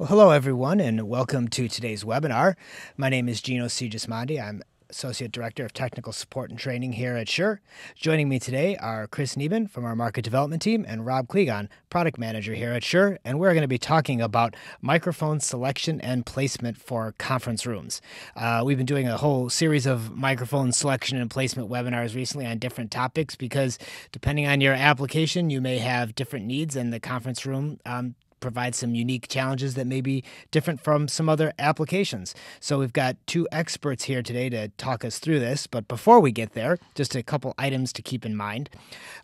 Well, hello, everyone, and welcome to today's webinar. My name is Gino Sigismondi. I'm Associate Director of Technical Support and Training here at Shure. Joining me today are Criss Niemann from our Market Development Team and Rob Klegon, Product Manager here at Shure. And we're going to be talking about microphone selection and placement for conference rooms. Uh, we've been doing a whole series of microphone selection and placement webinars recently on different topics because depending on your application, you may have different needs, and the conference room um, provide some unique challenges that may be different from some other applications. So we've got two experts here today to talk us through this. But before we get there, just a couple items to keep in mind.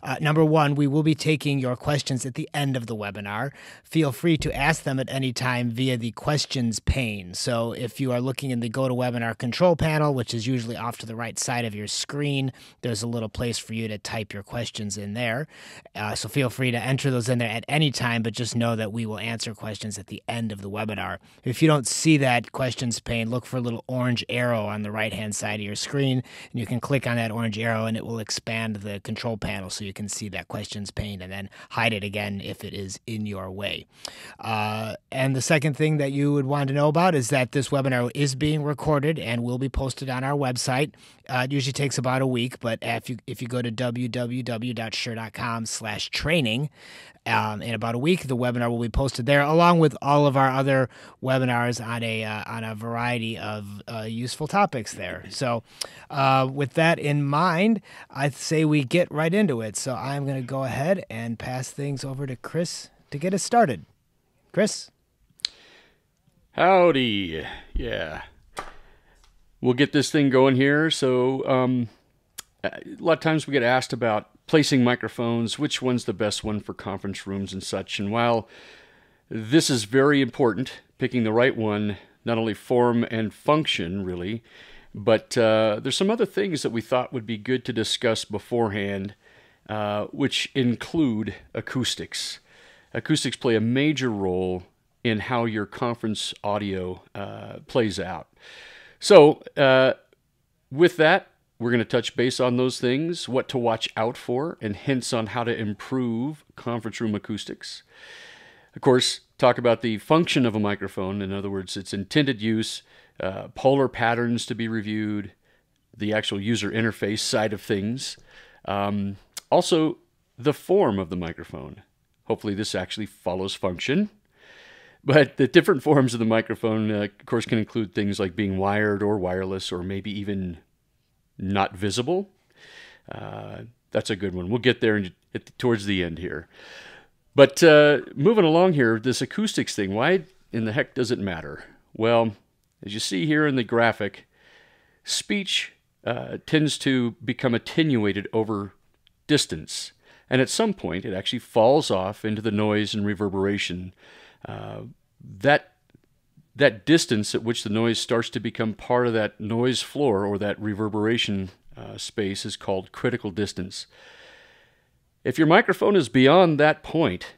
Uh, number one, we will be taking your questions at the end of the webinar. Feel free to ask them at any time via the questions pane. So if you are looking in the GoToWebinar control panel, which is usually off to the right side of your screen, there's a little place for you to type your questions in there. Uh, so feel free to enter those in there at any time, but just know that we will answer questions at the end of the webinar. If you don't see that questions pane, look for a little orange arrow on the right hand side of your screen, and you can click on that orange arrow and it will expand the control panel so you can see that questions pane and then hide it again if it is in your way. Uh, and the second thing that you would want to know about is that this webinar is being recorded and will be posted on our website. Uh, it usually takes about a week, but if you if you go to www.shure.com slash training, um, in about a week, the webinar will be posted there, along with all of our other webinars on a uh, on a variety of uh, useful topics there. So, uh, with that in mind, I say we get right into it. So I'm going to go ahead and pass things over to Criss to get us started. Criss, howdy, yeah, we'll get this thing going here. So, um, a lot of times we get asked about placing microphones, which one's the best one for conference rooms and such. And while this is very important, picking the right one, not only form and function really, but uh, there's some other things that we thought would be good to discuss beforehand, uh, which include acoustics. Acoustics play a major role in how your conference audio uh, plays out. So, uh, with that, we're going to touch base on those things, what to watch out for, and hints on how to improve conference room acoustics. Of course, talk about the function of a microphone, in other words, its intended use, uh, polar patterns to be reviewed, the actual user interface side of things. Um, also, the form of the microphone. Hopefully, this actually follows function. But the different forms of the microphone, uh, of course, can include things like being wired or wireless, or maybe even not visible. Uh, that's a good one. We'll get there in, at, towards the end here. But uh, moving along here, this acoustics thing, why in the heck does it matter? Well, as you see here in the graphic, speech uh, tends to become attenuated over distance. And at some point, it actually falls off into the noise and reverberation. Uh, that that distance at which the noise starts to become part of that noise floor or that reverberation uh, space is called critical distance. If your microphone is beyond that point,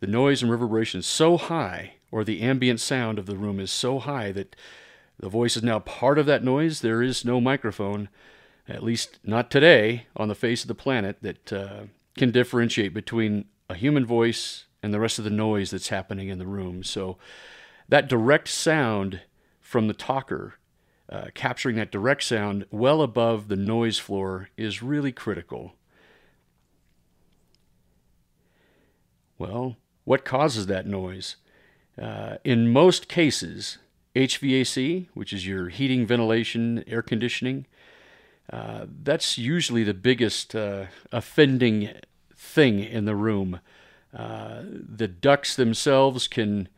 the noise and reverberation is so high, or the ambient sound of the room is so high that the voice is now part of that noise, there is no microphone, at least not today, on the face of the planet that uh, can differentiate between a human voice and the rest of the noise that's happening in the room. So, that direct sound from the talker, uh, capturing that direct sound well above the noise floor, is really critical. Well, what causes that noise? Uh, in most cases, HVAC, which is your heating, ventilation, air conditioning, uh, that's usually the biggest uh, offending thing in the room. Uh, the ducts themselves can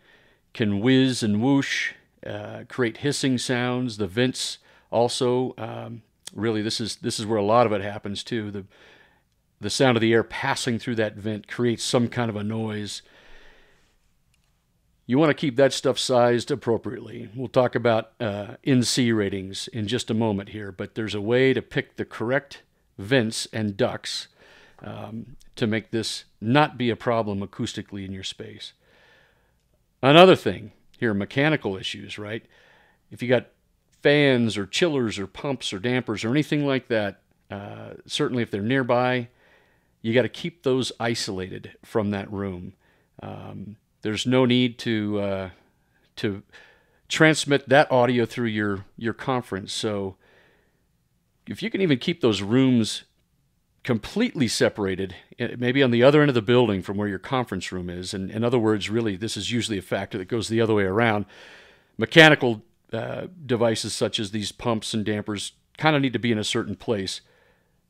can whiz and whoosh, uh, create hissing sounds. The vents also, um, really, this is this is where a lot of it happens too. The the sound of the air passing through that vent creates some kind of a noise. You want to keep that stuff sized appropriately. We'll talk about uh, NC ratings in just a moment here, but there's a way to pick the correct vents and ducts um, to make this not be a problem acoustically in your space. Another thing here, mechanical issues, right? If you got fans or chillers or pumps or dampers or anything like that, uh, certainly if they're nearby, you got to keep those isolated from that room. Um, there's no need to uh, to transmit that audio through your your conference. So if you can even keep those rooms completely separated, eh, maybe on the other end of the building from where your conference room is, and in other words, really, this is usually a factor that goes the other way around. Mechanical uh, devices such as these pumps and dampers kind of need to be in a certain place.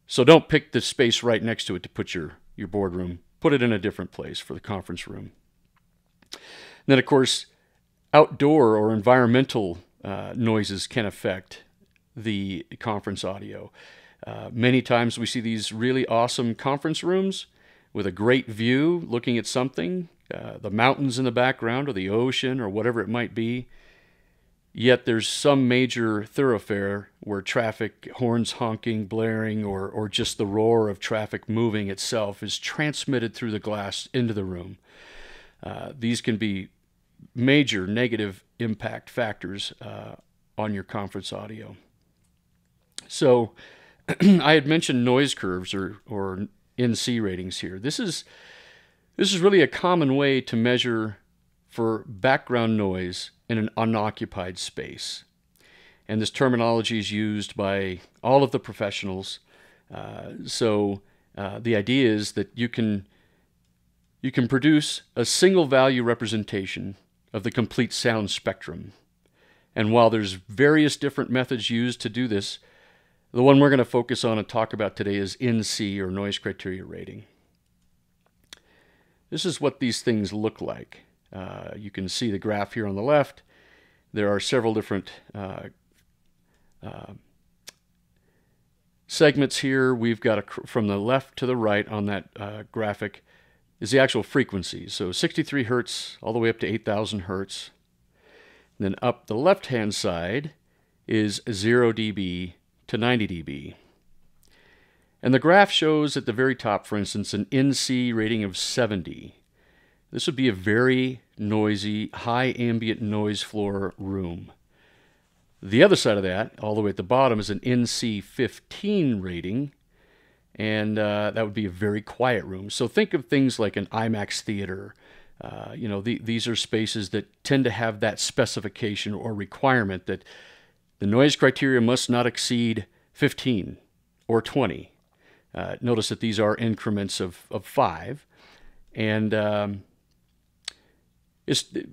So don't pick the space right next to it to put your, your boardroom. Put it in a different place for the conference room. And then, of course, outdoor or environmental uh, noises can affect the conference audio. Uh, many times we see these really awesome conference rooms with a great view looking at something, uh, the mountains in the background or the ocean or whatever it might be. Yet there's some major thoroughfare where traffic, horns honking, blaring, or, or just the roar of traffic moving itself is transmitted through the glass into the room. Uh, these can be major negative impact factors uh, on your conference audio. So, I had mentioned noise curves or, or NC ratings here. This is this is really a common way to measure for background noise in an unoccupied space. And this terminology is used by all of the professionals. Uh, so uh, the idea is that you can you can produce a single value representation of the complete sound spectrum. And while there's various different methods used to do this, the one we're going to focus on and talk about today is NC or noise criteria rating. This is what these things look like. Uh, you can see the graph here on the left. There are several different uh, uh, segments here. We've got a, from the left to the right on that uh, graphic is the actual frequency. So 63 hertz all the way up to 8,000 hertz. And then up the left-hand side is 0 dB to 90 dB. And the graph shows at the very top, for instance, an NC rating of 70. This would be a very noisy, high ambient noise floor room. The other side of that, all the way at the bottom, is an NC 15 rating, and uh, that would be a very quiet room. So think of things like an IMAX theater. Uh, you know, the, these are spaces that tend to have that specification or requirement that the noise criteria must not exceed 15 or 20. Uh, notice that these are increments of, of five. And um,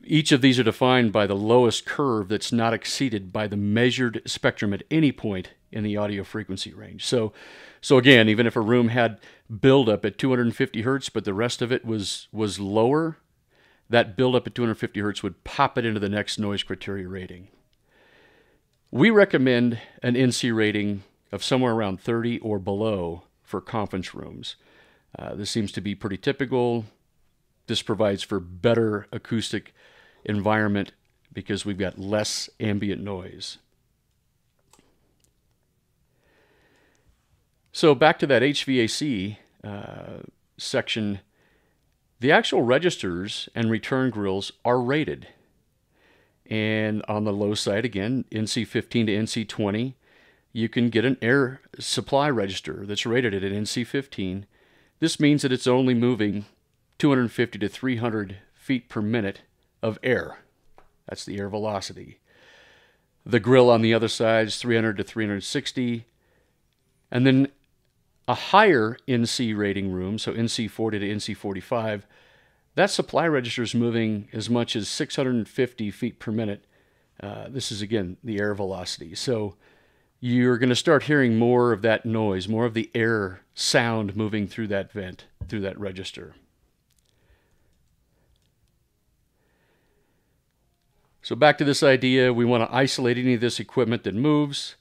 each of these are defined by the lowest curve that's not exceeded by the measured spectrum at any point in the audio frequency range. So, so again, even if a room had buildup at 250 hertz, but the rest of it was was lower, that buildup at 250 hertz would pop it into the next noise criteria rating. We recommend an NC rating of somewhere around 30 or below for conference rooms. Uh, this seems to be pretty typical. This provides for better acoustic environment because we've got less ambient noise. So back to that HVAC uh, section, the actual registers and return grills are rated. And on the low side, again, NC15 to NC20, you can get an air supply register that's rated at an NC15. This means that it's only moving 250 to 300 feet per minute of air. That's the air velocity. The grill on the other side is 300 to 360. And then a higher NC rating room, so NC40 to NC45, that supply register is moving as much as 650 feet per minute. Uh, this is again the air velocity. So you're going to start hearing more of that noise, more of the air sound moving through that vent, through that register. So back to this idea, we want to isolate any of this equipment that moves.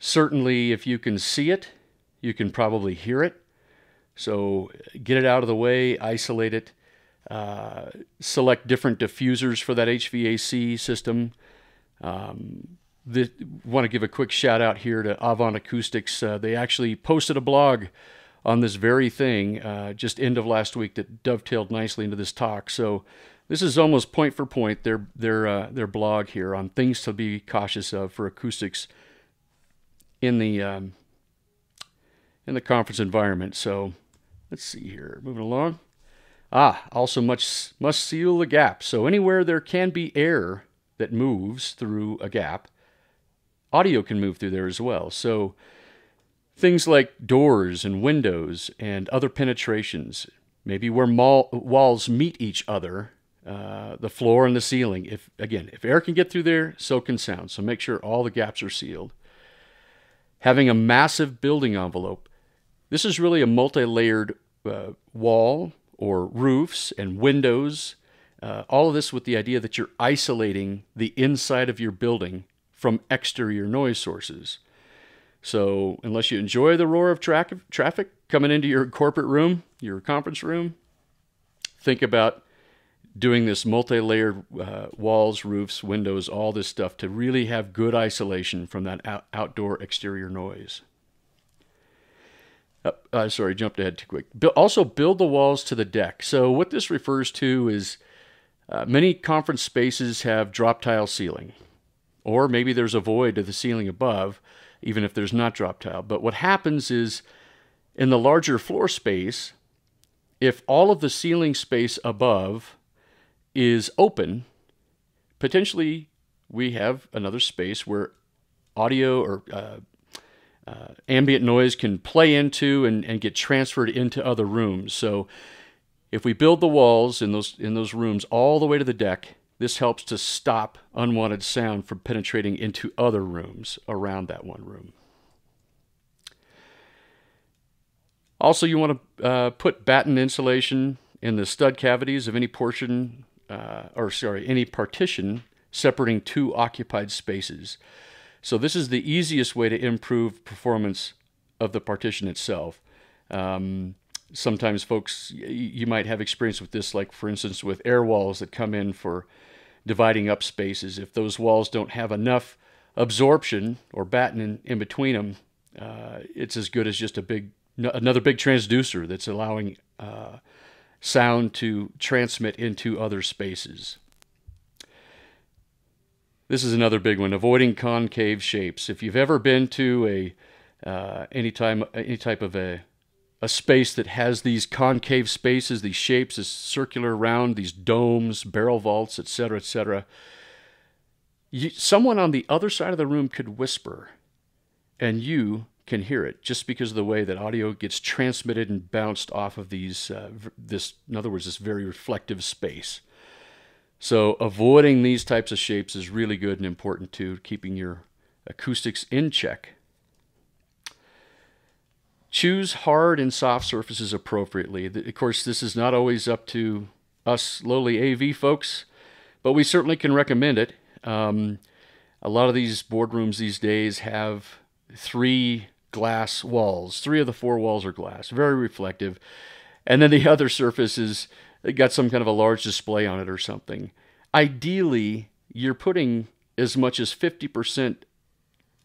Certainly, if you can see it, you can probably hear it. So get it out of the way, isolate it. Uh, select different diffusers for that HVAC system. Um, want to give a quick shout out here to Avant Acoustics. Uh, they actually posted a blog on this very thing uh, just end of last week that dovetailed nicely into this talk. So this is almost point for point their their uh, their blog here on things to be cautious of for acoustics in the um, in the conference environment. So let's see here, moving along. Ah, also much must seal the gap. So anywhere there can be air that moves through a gap, audio can move through there as well. So things like doors and windows and other penetrations, maybe where mall, walls meet each other, uh, the floor and the ceiling. If again, if air can get through there, so can sound. So make sure all the gaps are sealed. Having a massive building envelope. This is really a multi-layered uh, wall or roofs and windows. Uh, all of this with the idea that you're isolating the inside of your building from exterior noise sources. So, unless you enjoy the roar of tra- traffic coming into your corporate room, your conference room, think about doing this multi layered uh, walls, roofs, windows, all this stuff to really have good isolation from that out- outdoor exterior noise. Uh, uh, sorry, jumped ahead too quick. also, build the walls to the deck. So, what this refers to is uh, many conference spaces have drop tile ceiling, or maybe there's a void to the ceiling above, even if there's not drop tile. But what happens is in the larger floor space, if all of the ceiling space above is open, potentially we have another space where audio or uh, ambient noise can play into and, and get transferred into other rooms. So if we build the walls in those in those rooms all the way to the deck, this helps to stop unwanted sound from penetrating into other rooms around that one room. Also, you want to uh, put batten insulation in the stud cavities of any portion, uh, or sorry, any partition separating two occupied spaces. So this is the easiest way to improve performance of the partition itself. Um, sometimes folks, you might have experience with this, like for instance with air walls that come in for dividing up spaces. If those walls don't have enough absorption or batten in, in between them, uh, it's as good as just a big another big transducer that's allowing uh, sound to transmit into other spaces. This is another big one, avoiding concave shapes. If you've ever been to a uh, any time any type of a a space that has these concave spaces, these shapes, this circular round, these domes, barrel vaults, etc., etc. Someone on the other side of the room could whisper, and you can hear it just because of the way that audio gets transmitted and bounced off of these. Uh, this, in other words, this very reflective space. So avoiding these types of shapes is really good and important to keeping your acoustics in check. Choose hard and soft surfaces appropriately. Of course, this is not always up to us lowly AV folks, but we certainly can recommend it. Um, a lot of these boardrooms these days have three glass walls. Three of the four walls are glass, very reflective. And then the other surface is got some kind of a large display on it or something. Ideally, you're putting as much as 50%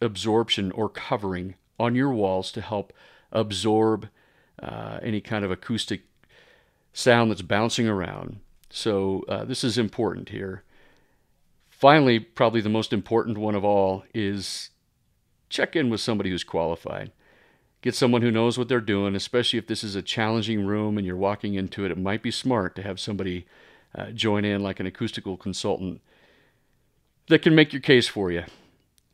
absorption or covering on your walls to help absorb uh, any kind of acoustic sound that's bouncing around. So, uh, this is important here. Finally, probably the most important one of all is check in with somebody who's qualified get someone who knows what they're doing, especially if this is a challenging room and you're walking into it. It might be smart to have somebody uh, join in, like an acoustical consultant, that can make your case for you.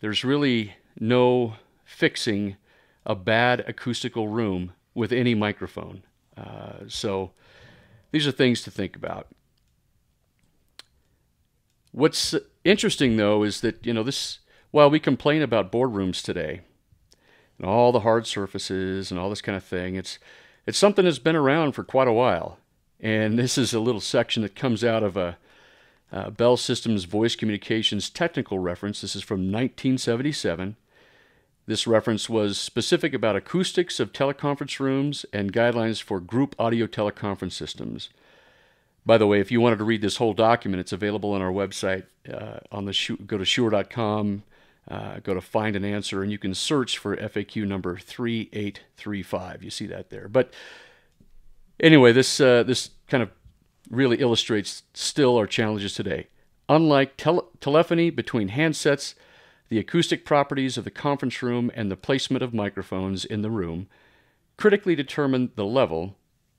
There's really no fixing a bad acoustical room with any microphone. Uh, so these are things to think about. What's interesting though is that, you know, this, while we complain about boardrooms today, and all the hard surfaces and all this kind of thing. It's it's something that's been around for quite a while. And this is a little section that comes out of a, a Bell Systems Voice Communications technical reference. This is from 1977. This reference was specific about acoustics of teleconference rooms and guidelines for group audio teleconference systems. By the way, if you wanted to read this whole document, it's available on our website. Uh, on the go to shure.com uh, go to find an answer and you can search for FAQ number 3835. You see that there. But anyway, this, uh, this kind of really illustrates still our challenges today. Unlike tele- telephony between handsets, the acoustic properties of the conference room and the placement of microphones in the room critically determine the level,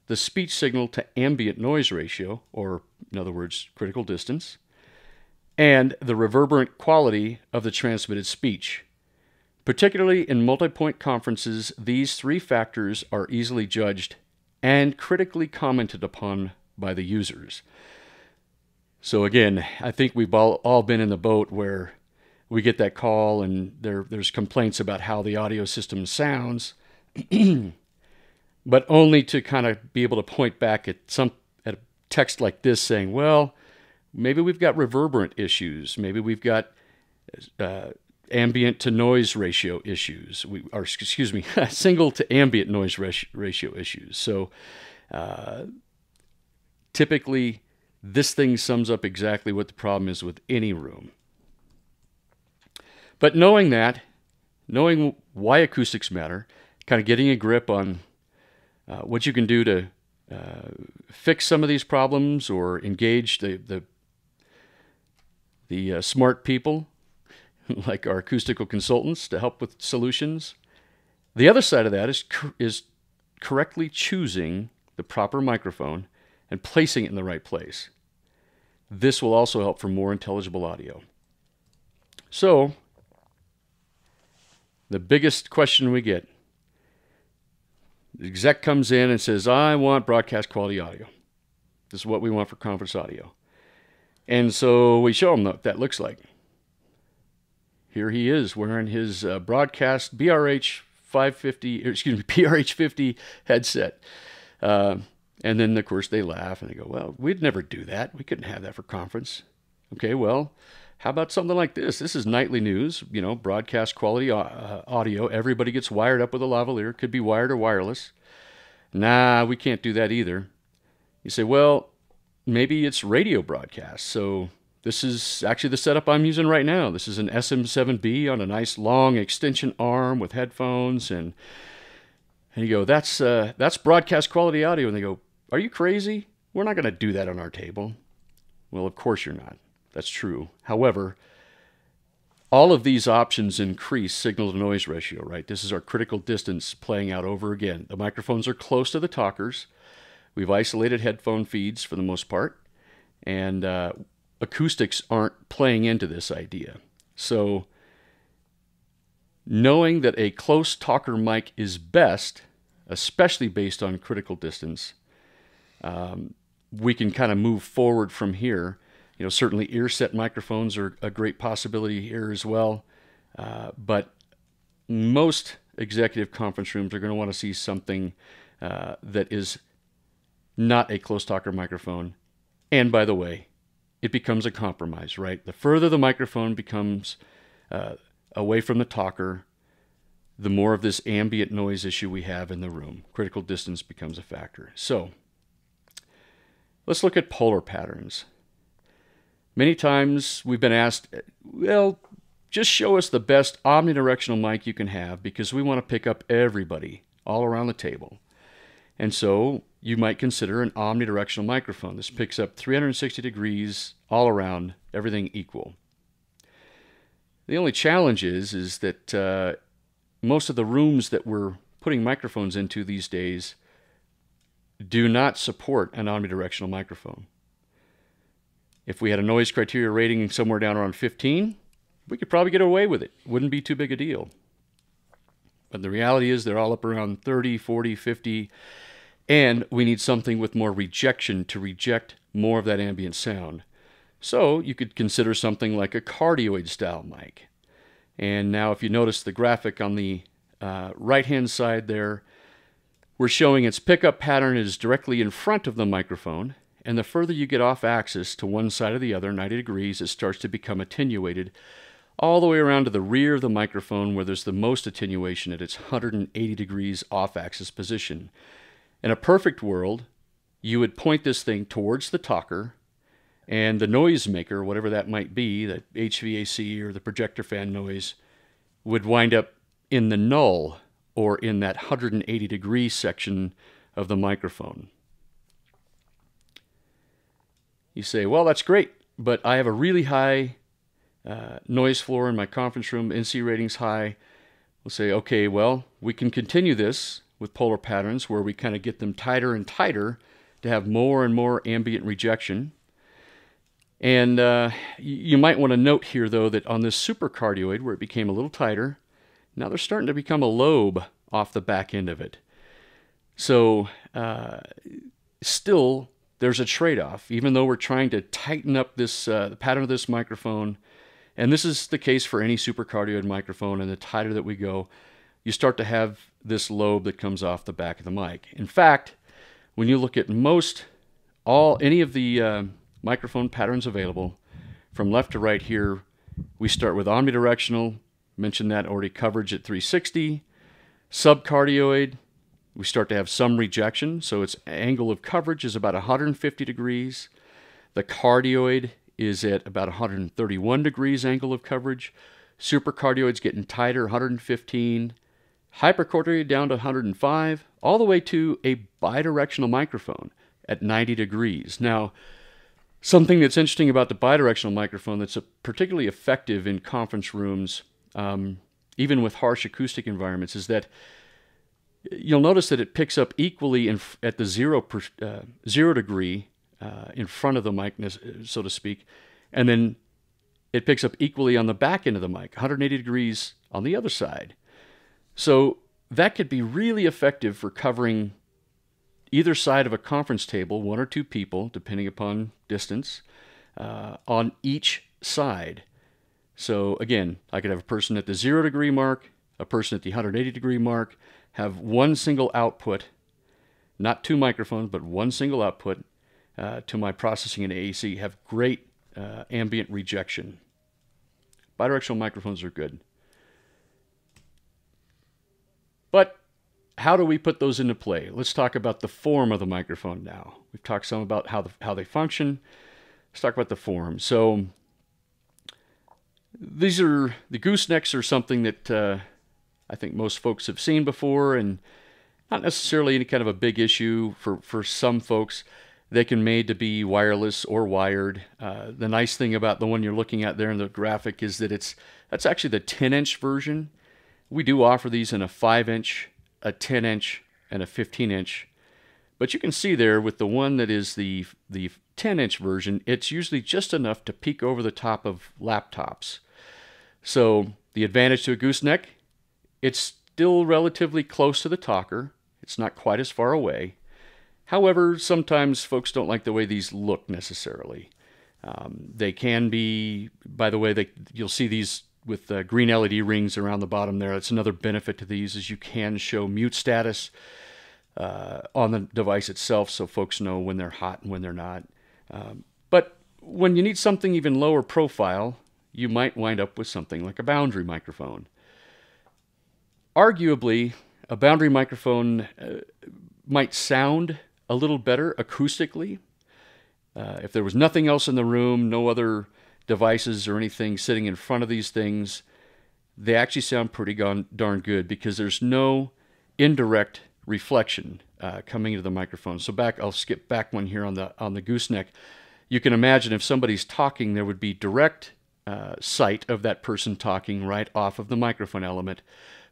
the speech signal to ambient noise ratio, or in other words, critical distance, and the reverberant quality of the transmitted speech. Particularly in multi-point conferences, these three factors are easily judged and critically commented upon by the users. So again, I think we've all, all been in the boat where we get that call and there, there's complaints about how the audio system sounds, but only to kind of be able to point back at some at a text like this saying, well, maybe we've got reverberant issues, maybe we've got uh, ambient to noise ratio issues, we, or excuse me, single to ambient noise ratio issues. So uh, typically, this thing sums up exactly what the problem is with any room. But knowing that, knowing why acoustics matter, kind of getting a grip on uh, what you can do to uh, fix some of these problems or engage the the, the uh, smart people like our acoustical consultants to help with solutions. The other side of that is is correctly choosing the proper microphone and placing it in the right place. This will also help for more intelligible audio. So, the biggest question we get the exec comes in and says, I want broadcast quality audio. This is what we want for conference audio. And so we show him what that looks like. Here he is wearing his uh, broadcast BRH 550, excuse me, BRH 50 headset. Uh, and then, of course, they laugh and they go, Well, we'd never do that. We couldn't have that for conference. Okay, well, how about something like this? This is nightly news, you know, broadcast quality uh, audio. Everybody gets wired up with a lavalier, could be wired or wireless. Nah, we can't do that either. You say, well, maybe it's radio broadcast. So this is actually the setup I'm using right now. This is an SM7B on a nice long extension arm with headphones and and you go, that's uh, that's broadcast quality audio. And they go, are you crazy? We're not going to do that on our table. Well, of course you're not. That's true. However, all of these options increase signal to noise ratio, right? This is our critical distance playing out over again. The microphones are close to the talkers. We've isolated headphone feeds for the most part, and uh, acoustics aren't playing into this idea. So, knowing that a close talker mic is best, especially based on critical distance, um, we can kind of move forward from here you know, certainly ear set microphones are a great possibility here as well. Uh, but most executive conference rooms are going to want to see something uh, that is not a close talker microphone. And by the way, it becomes a compromise, right? The further the microphone becomes uh, away from the talker, the more of this ambient noise issue we have in the room. Critical distance becomes a factor. So let's look at polar patterns. Many times we've been asked, well, just show us the best omnidirectional mic you can have because we want to pick up everybody all around the table. And so you might consider an omnidirectional microphone. This picks up 360 degrees all around, everything equal. The only challenge is, is that uh, most of the rooms that we're putting microphones into these days do not support an omnidirectional microphone. If we had a noise criteria rating somewhere down around 15, we could probably get away with it. Wouldn't be too big a deal. But the reality is they're all up around 30, 40, 50, and we need something with more rejection to reject more of that ambient sound. So you could consider something like a cardioid style mic. And now, if you notice the graphic on the uh, right hand side there, we're showing its pickup pattern is directly in front of the microphone, and the further you get off axis to one side or the other, 90 degrees, it starts to become attenuated all the way around to the rear of the microphone where there's the most attenuation at its 180 degrees off axis position. In a perfect world, you would point this thing towards the talker and the noisemaker, whatever that might be, the HVAC or the projector fan noise, would wind up in the null or in that 180 degree section of the microphone. You say, well, that's great, but I have a really high uh, noise floor in my conference room, NC rating's high. We'll say, okay, well, we can continue this with polar patterns where we kind of get them tighter and tighter to have more and more ambient rejection. And uh, you might want to note here, though, that on this supercardioid, where it became a little tighter, now they're starting to become a lobe off the back end of it. So, uh, still, there's a trade off. Even though we're trying to tighten up this uh, the pattern of this microphone, and this is the case for any supercardioid microphone, and the tighter that we go, you start to have this lobe that comes off the back of the mic. In fact, when you look at most, all, any of the uh, microphone patterns available, from left to right here, we start with omnidirectional, mentioned that already coverage at 360. Subcardioid, we start to have some rejection, so its angle of coverage is about 150 degrees. The cardioid is at about 131 degrees angle of coverage. Supercardioid's getting tighter, 115 hypercardioid down to 105, all the way to a bidirectional microphone at 90 degrees. Now, something that's interesting about the bidirectional microphone that's particularly effective in conference rooms, um, even with harsh acoustic environments, is that you'll notice that it picks up equally in, at the zero, per, uh, zero degree uh, in front of the mic, so to speak, and then it picks up equally on the back end of the mic, 180 degrees on the other side. So that could be really effective for covering either side of a conference table, one or two people, depending upon distance, uh, on each side. So again, I could have a person at the zero degree mark, a person at the 180 degree mark, have one single output, not two microphones, but one single output uh, to my processing in AEC, have great uh, ambient rejection. Bidirectional microphones are good. But how do we put those into play? Let's talk about the form of the microphone now. We've talked some about how, the, how they function. Let's talk about the form. So these are the goosenecks are something that uh, I think most folks have seen before, and not necessarily any kind of a big issue for for some folks. They can made to be wireless or wired. Uh, the nice thing about the one you're looking at there in the graphic is that it's that's actually the 10 inch version. We do offer these in a 5 inch, a 10 inch, and a 15 inch. But you can see there with the one that is the, the 10 inch version, it's usually just enough to peek over the top of laptops. So the advantage to a gooseneck, it's still relatively close to the talker. It's not quite as far away. However, sometimes folks don't like the way these look necessarily. Um, they can be, by the way, they, you'll see these with uh, green LED rings around the bottom there. That's another benefit to these is you can show mute status uh, on the device itself so folks know when they're hot and when they're not. Um, but when you need something even lower profile, you might wind up with something like a boundary microphone. Arguably, a boundary microphone uh, might sound a little better acoustically. Uh, if there was nothing else in the room, no other devices or anything sitting in front of these things, they actually sound pretty darn good because there's no indirect reflection uh, coming into the microphone. So back, I'll skip back one here on the on the gooseneck. You can imagine if somebody's talking, there would be direct uh, sight of that person talking right off of the microphone element,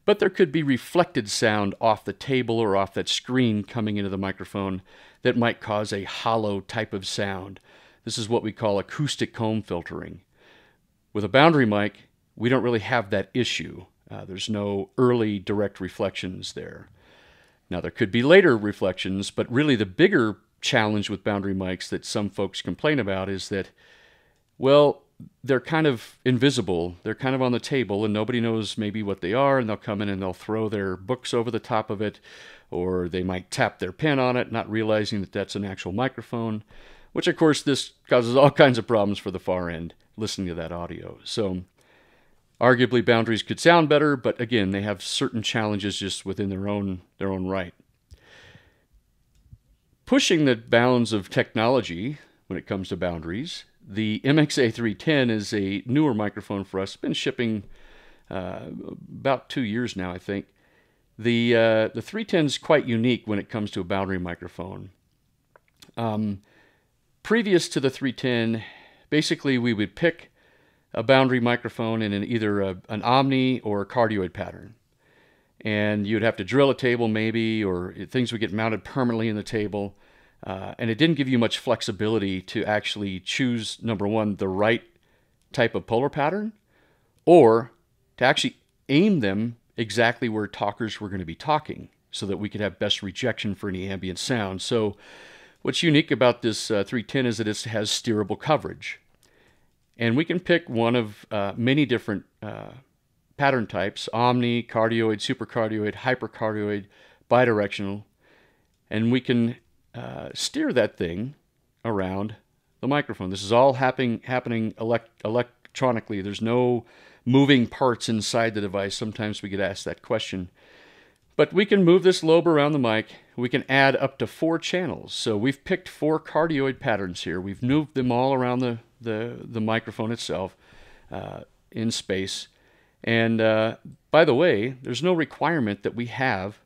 but there could be reflected sound off the table or off that screen coming into the microphone that might cause a hollow type of sound. This is what we call acoustic comb filtering. With a boundary mic, we don't really have that issue. Uh, there's no early direct reflections there. Now, there could be later reflections, but really the bigger challenge with boundary mics that some folks complain about is that, well, they're kind of invisible. They're kind of on the table, and nobody knows maybe what they are, and they'll come in and they'll throw their books over the top of it, or they might tap their pen on it, not realizing that that's an actual microphone which of course this causes all kinds of problems for the far end listening to that audio. So arguably boundaries could sound better, but again, they have certain challenges just within their own their own right. Pushing the bounds of technology when it comes to boundaries, the MXA310 is a newer microphone for us. It's been shipping uh, about two years now, I think. The uh, the 310 is quite unique when it comes to a boundary microphone. Um, previous to the 310, basically we would pick a boundary microphone in an, either a, an omni or a cardioid pattern. And you'd have to drill a table maybe, or things would get mounted permanently in the table. Uh, and it didn't give you much flexibility to actually choose, number one, the right type of polar pattern, or to actually aim them exactly where talkers were going to be talking so that we could have best rejection for any ambient sound. So, what's unique about this uh, 310 is that it has steerable coverage. And we can pick one of uh, many different uh, pattern types omni, cardioid, supercardioid, hypercardioid, bidirectional, and we can uh, steer that thing around the microphone. This is all happening happening elect- electronically. There's no moving parts inside the device. Sometimes we get asked that question. But we can move this lobe around the mic. We can add up to four channels. So we've picked four cardioid patterns here. We've moved them all around the, the, the microphone itself uh, in space. And uh, by the way, there's no requirement that we have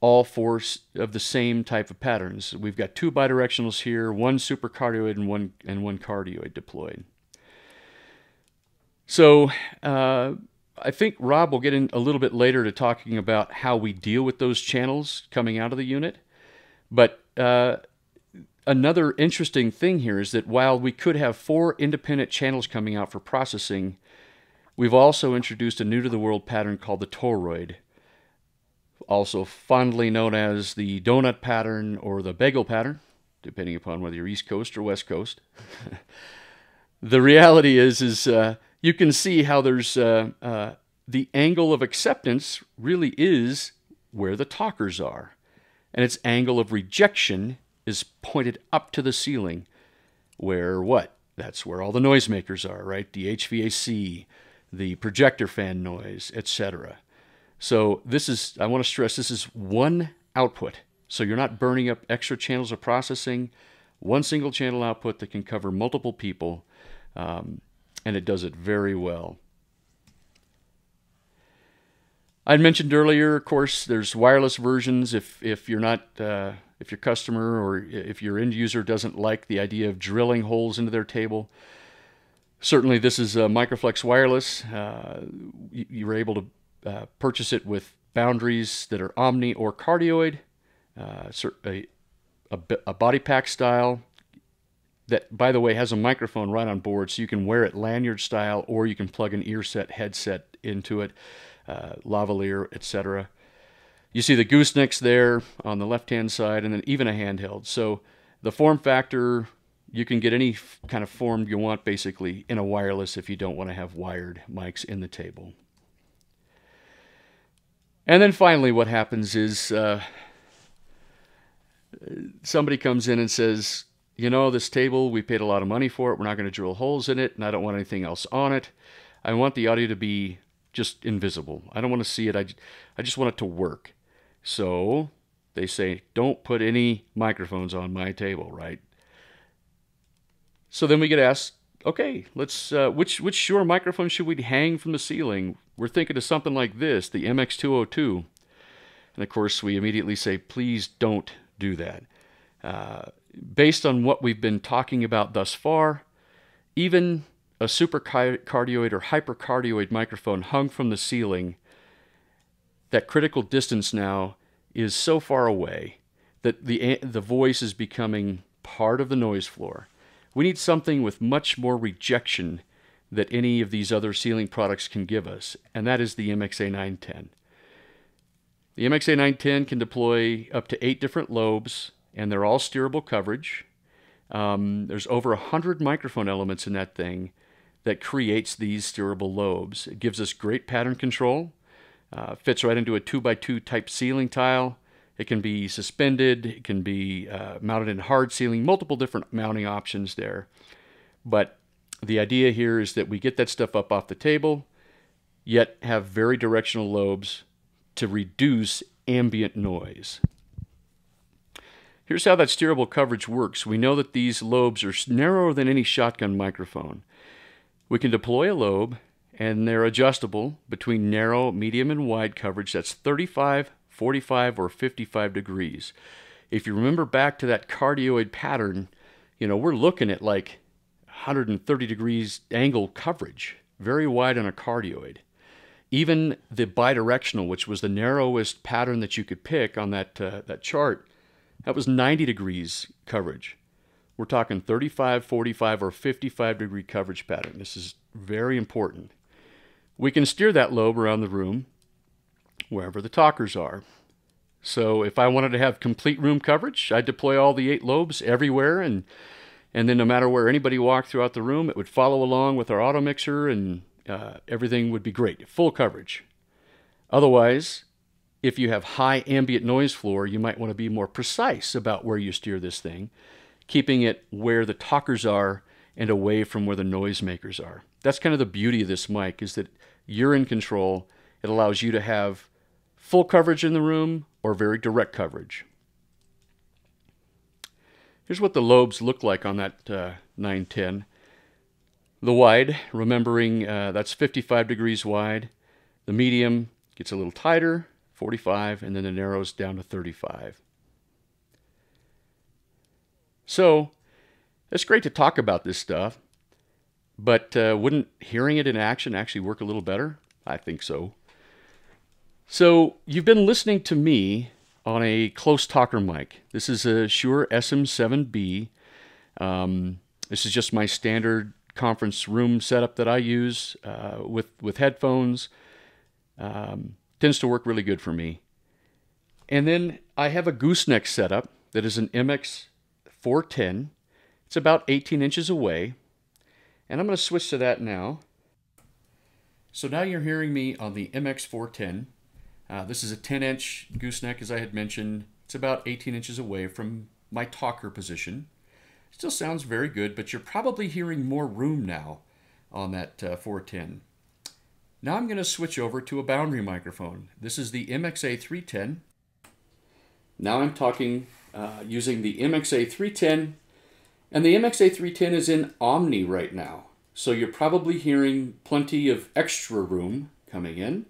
all four of the same type of patterns. We've got two bidirectionals here, one supercardioid and one and one cardioid deployed. So uh, I think Rob will get in a little bit later to talking about how we deal with those channels coming out of the unit. But uh, another interesting thing here is that while we could have four independent channels coming out for processing, we've also introduced a new to the world pattern called the toroid also fondly known as the donut pattern or the bagel pattern, depending upon whether you're East Coast or West Coast. the reality is, is uh, you can see how there's uh, uh, the angle of acceptance really is where the talkers are, and its angle of rejection is pointed up to the ceiling, where what? That's where all the noisemakers are, right? The HVAC, the projector fan noise, etc. So this is, I want to stress, this is one output. So you're not burning up extra channels of processing, one single channel output that can cover multiple people, um, and it does it very well. I mentioned earlier, of course, there's wireless versions. If if you're not, uh, if your customer or if your end user doesn't like the idea of drilling holes into their table, certainly this is a Microflex wireless. Uh, you, you're able to uh, purchase it with boundaries that are omni or cardioid, uh, a, a, a, body pack style that, by the way, has a microphone right on board, so you can wear it lanyard style, or you can plug an ear set headset into it, uh, lavalier, etc. You see the goosenecks there on the left-hand side, and then even a handheld. So the form factor, you can get any kind of form you want, basically, in a wireless if you don't want to have wired mics in the table. And then finally, what happens is uh, somebody comes in and says, You know, this table, we paid a lot of money for it. We're not going to drill holes in it, and I don't want anything else on it. I want the audio to be just invisible. I don't want to see it. I, I just want it to work. So they say, Don't put any microphones on my table, right? So then we get asked, okay, let's uh, which which Shure microphone should we hang from the ceiling? We're thinking of something like this, the MX202. And of course, we immediately say, please don't do that. Uh, based on what we've been talking about thus far, even a supercardioid or hypercardioid microphone hung from the ceiling, that critical distance now is so far away that the, the voice is becoming part of the noise floor. We need something with much more rejection that any of these other ceiling products can give us, and that is the MXA 910. The MXA 910 can deploy up to eight different lobes, and they're all steerable coverage. Um, there's over 100 microphone elements in that thing that creates these steerable lobes. It gives us great pattern control, uh, fits right into a 2x2 type ceiling tile. It can be suspended, it can be uh, mounted in hard ceiling, multiple different mounting options there. But the idea here is that we get that stuff up off the table, yet have very directional lobes to reduce ambient noise. Here's how that steerable coverage works. We know that these lobes are narrower than any shotgun microphone. We can deploy a lobe, and they're adjustable between narrow, medium, and wide coverage. That's 35, 45, or 55 degrees. If you remember back to that cardioid pattern, you know, we're looking at like 130 degrees angle coverage, very wide on a cardioid. Even the bidirectional, which was the narrowest pattern that you could pick on that, uh, that chart, That was 90 degrees coverage. We're talking 35, 45, or 55 degree coverage pattern. This is very important. We can steer that lobe around the room wherever the talkers are. So if I wanted to have complete room coverage, I'd deploy all the eight lobes everywhere and and then no matter where anybody walked throughout the room, it would follow along with our auto mixer and uh, everything would be great, full coverage. Otherwise, if you have high ambient noise floor, you might want to be more precise about where you steer this thing, keeping it where the talkers are and away from where the noisemakers are. That's kind of the beauty of this mic is that you're in control. It allows you to have full coverage in the room or very direct coverage. Here's what the lobes look like on that uh, 910. The wide, remembering uh, that's 55 degrees wide. The medium gets a little tighter, 45, and then it narrows down to 35. So, it's great to talk about this stuff, but uh, wouldn't hearing it in action actually work a little better? I think so. So, you've been listening to me on a close talker mic. This is a Shure SM7B. Um, this is just my standard conference room setup that I use uh, with with headphones. Um, tends to work really good for me. And then I have a gooseneck setup that is an MX 410. It's about 18 inches away. And I'm going to switch to that now. So now you're hearing me on the MX 410. Uh, this is a 10 inch gooseneck, as I had mentioned. It's about 18 inches away from my talker position. Still sounds very good, but you're probably hearing more room now on that uh, 410. Now I'm going to switch over to a boundary microphone. This is the MXA 310. Now I'm talking uh, using the MXA 310, and the MXA 310 is in Omni right now. So you're probably hearing plenty of extra room coming in.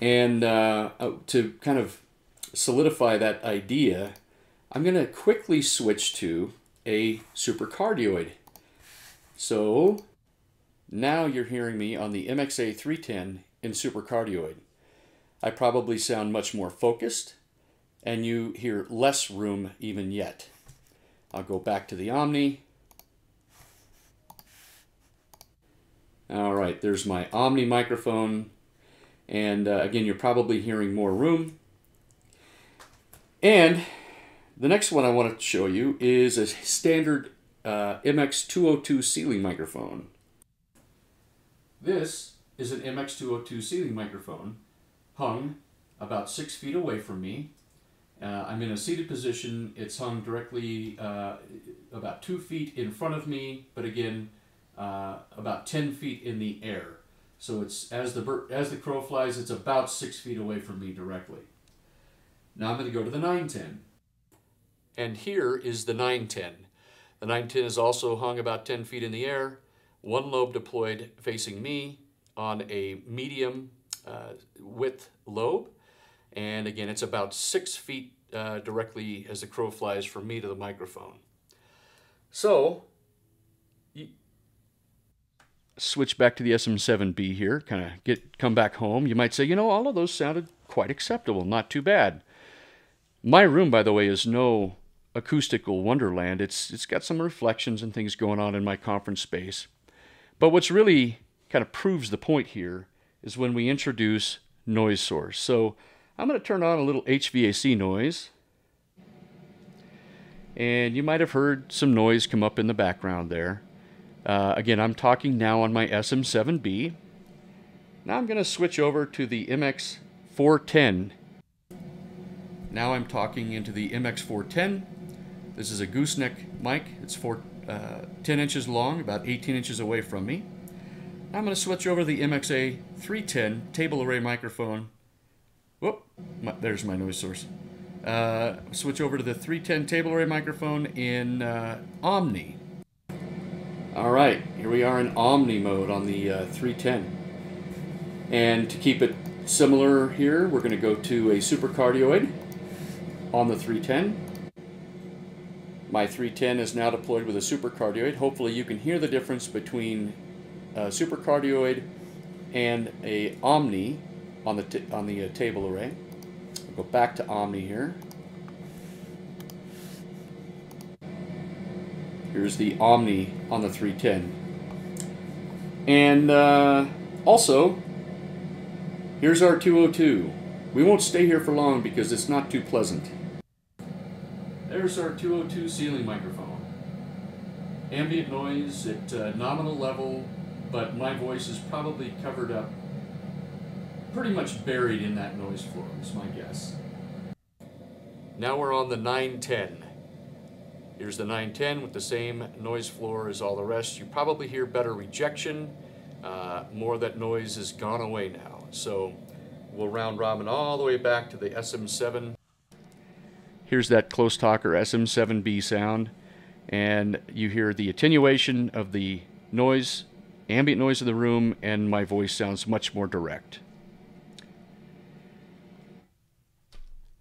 And uh, uh, to kind of solidify that idea, I'm going to quickly switch to a supercardioid. So now you're hearing me on the MXA 310 in supercardioid. I probably sound much more focused and you hear less room even yet. I'll go back to the Omni. All right, there's my Omni microphone and uh, again, you're probably hearing more room. And the next one I want to show you is a standard uh, MX202 ceiling microphone. This is an MX202 ceiling microphone hung about six feet away from me. Uh, I'm in a seated position. It's hung directly uh, about two feet in front of me, but again, uh, about 10 feet in the air. So it's as the as the crow flies, it's about six feet away from me directly. Now I'm going to go to the 910. And here is the 910. The 910 is also hung about 10 feet in the air, one lobe deployed facing me on a medium uh, width lobe. And again, it's about six feet uh, directly as the crow flies from me to the microphone. So switch back to the SM7B here, kind of get come back home, you might say, you know, all of those sounded quite acceptable, not too bad. My room, by the way, is no acoustical wonderland. It's it's got some reflections and things going on in my conference space. But what's really kind of proves the point here is when we introduce noise source. So I'm going to turn on a little HVAC noise. And you might have heard some noise come up in the background there. Uh, again, I'm talking now on my SM7B. Now I'm going to switch over to the MX410. Now I'm talking into the MX410. This is a gooseneck mic. It's four, uh, 10 inches long, about 18 inches away from me. I'm going to switch over to the MXA 310 table array microphone. Whoop, my, there's my noise source. Uh, switch over to the 310 table array microphone in uh, Omni. All right, here we are in Omni mode on the uh, 310. And to keep it similar here, we're going to go to a supercardioid on the 310. My 310 is now deployed with a supercardioid. Hopefully you can hear the difference between a supercardioid and a Omni on the, on the uh, table array. I'll go back to Omni here. Here's the Omni on the 310. And uh, also, here's our 202. We won't stay here for long because it's not too pleasant. There's our 202 ceiling microphone. Ambient noise at uh, nominal level, but my voice is probably covered up, pretty much buried in that noise floor, is my guess. Now we're on the 910. Here's the 910 with the same noise floor as all the rest. You probably hear better rejection. Uh, more of that noise has gone away now. So we'll round robin all the way back to the SM7. Here's that close talker SM7B sound. And you hear the attenuation of the noise, ambient noise of the room, and my voice sounds much more direct.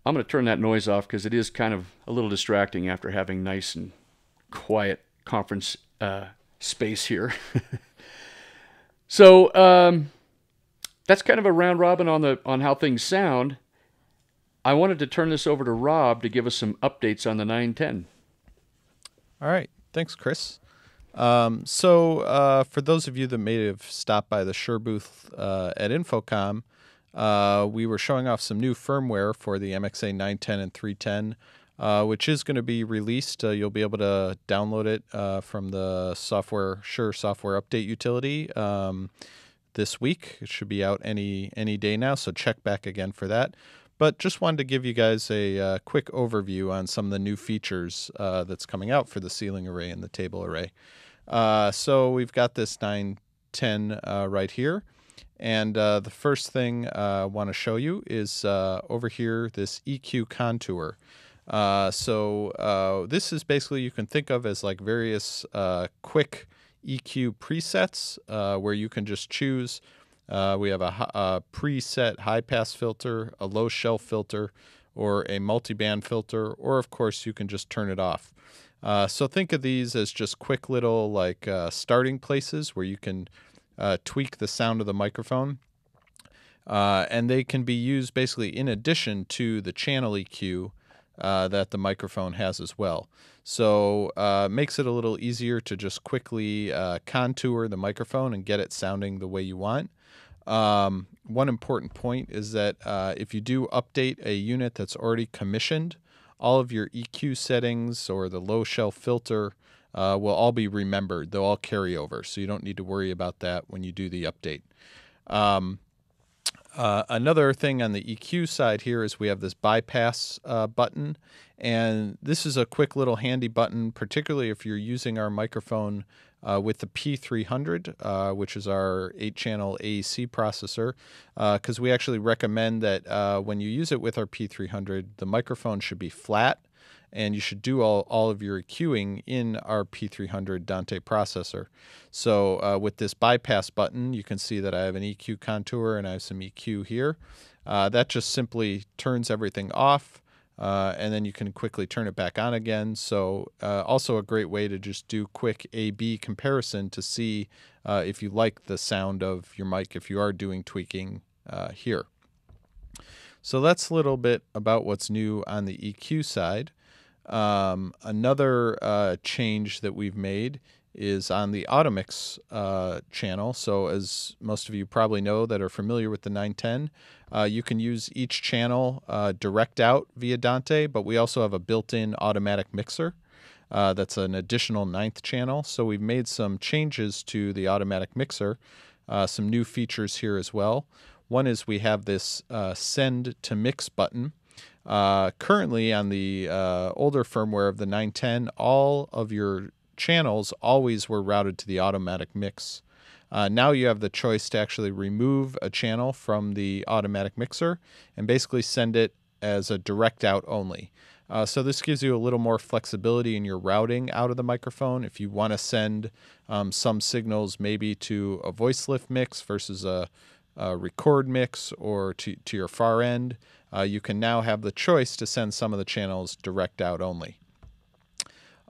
I'm going to turn that noise off because it is kind of a little distracting after having nice and quiet conference uh, space here. so um, that's kind of a round robin on the on how things sound. I wanted to turn this over to Rob to give us some updates on the 910. All right, thanks, Criss. Um, so, uh, for those of you that may have stopped by the Shure booth uh, at InfoComm, uh, we were showing off some new firmware for the MXA 910 and 310, uh, which is going to be released. Uh, you'll be able to download it uh, from the software Shure software update utility um, this week. It should be out any any day now, so check back again for that. But just wanted to give you guys a uh, quick overview on some of the new features uh, that's coming out for the ceiling array and the table array. so we've got this 910 right here. And uh, the first thing uh, I want to show you is uh, over here this EQ contour. Uh, so uh, this is basically you can think of as like various uh, quick EQ presets where you can just choose. We have a, a, preset high pass filter, a low shelf filter, or a multi-band filter, or of course you can just turn it off. so think of these as just quick little like starting places where you can uh, tweak the sound of the microphone. Uh, and they can be used basically in addition to the channel EQ uh, that the microphone has as well. So uh, makes it a little easier to just quickly uh, contour the microphone and get it sounding the way you want. Um, one important point is that uh, if you do update a unit that's already commissioned, all of your EQ settings or the low shelf filter uh, will all be remembered. They'll all carry over, so you don't need to worry about that when you do the update. Um, uh, another thing on the EQ side here is we have this bypass uh, button, and this is a quick little handy button, particularly if you're using our microphone uh, with the P300, uh, which is our 8 channel AEC processor, because uh, we actually recommend that uh, when you use it with our P300, the microphone should be flat and you should do all, all of your EQing in our P300 Dante processor. So uh, with this bypass button, you can see that I have an EQ contour and I have some EQ here. Uh, that just simply turns everything off. Uh, and then you can quickly turn it back on again. So, uh, also a great way to just do quick A B comparison to see uh, if you like the sound of your mic if you are doing tweaking uh, here. So, that's a little bit about what's new on the EQ side. Um, another uh, change that we've made is on the Automix uh, channel. So, as most of you probably know that are familiar with the 910, uh, you can use each channel uh, direct out via Dante, but we also have a built in automatic mixer. Uh, that's an additional ninth channel. So, we've made some changes to the automatic mixer, uh, some new features here as well. One is we have this send to mix button. Uh, currently, on the uh, older firmware of the 910, all of your channels always were routed to the automatic mix. Uh, now you have the choice to actually remove a channel from the automatic mixer and basically send it as a direct out only. Uh, so this gives you a little more flexibility in your routing out of the microphone. If you want to send um, some signals maybe to a voice lift mix versus a, a record mix or to, to your far end, uh, you can now have the choice to send some of the channels direct out only.